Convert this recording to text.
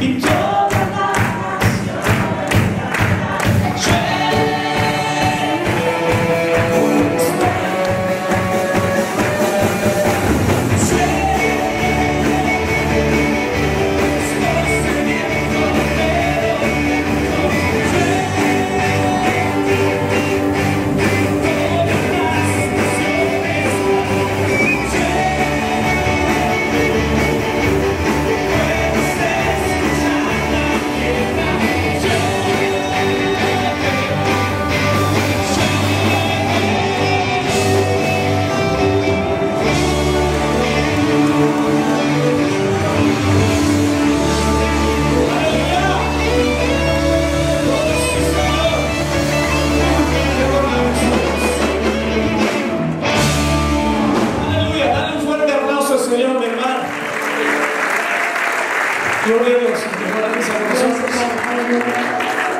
Enjoy. Gloria a Dios, permanece con nosotros.